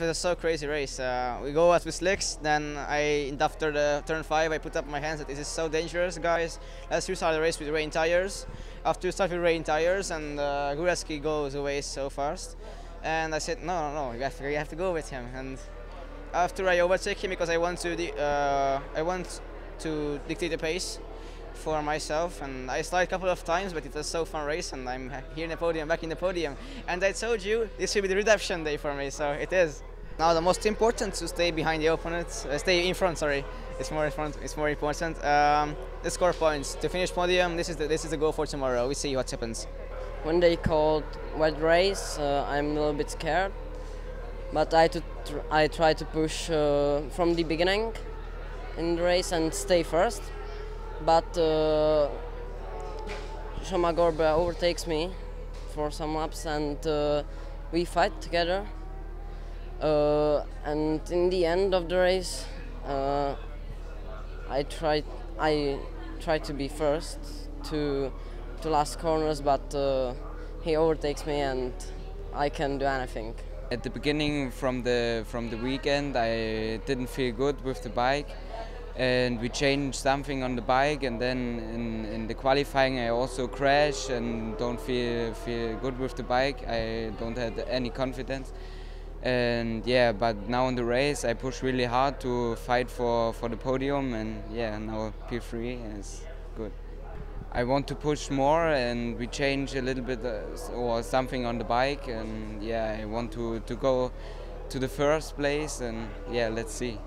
It was so crazy race. Uh, we go out with slicks, then I after the turn five I put up my hands that this is so dangerous, guys. Let's restart the race with rain tires. After start with rain tires, and uh, Gurecky goes away so fast, and I said no, no, no, you have to, have to go with him. And after I overtake him because I want to, uh, I want to dictate the pace for myself and I started a couple of times but it was so fun race and I'm here in the podium, back in the podium and I told you this will be the redemption day for me so it is. Now the most important to stay behind the opponents, uh, stay in front sorry, it's more important, it's more important. Um, the score points, to finish podium this is the, this is the goal for tomorrow, we see what happens. When they called wet race uh, I'm a little bit scared but I, to tr I try to push uh, from the beginning in the race and stay first but uh, Soma Görbe overtakes me for some laps and uh, we fight together. Uh, and in the end of the race, uh, I tried I tried to be first to to last corners, but uh, he overtakes me and I can do anything. At the beginning from the from the weekend, I didn't feel good with the bike and we changed something on the bike and then in, in the qualifying I also crash and don't feel feel good with the bike. I don't have any confidence. And yeah but now in the race I push really hard to fight for for the podium and yeah now P3 is good. I want to push more and we change a little bit uh, or something on the bike and yeah I want to to go to the first place and yeah let's see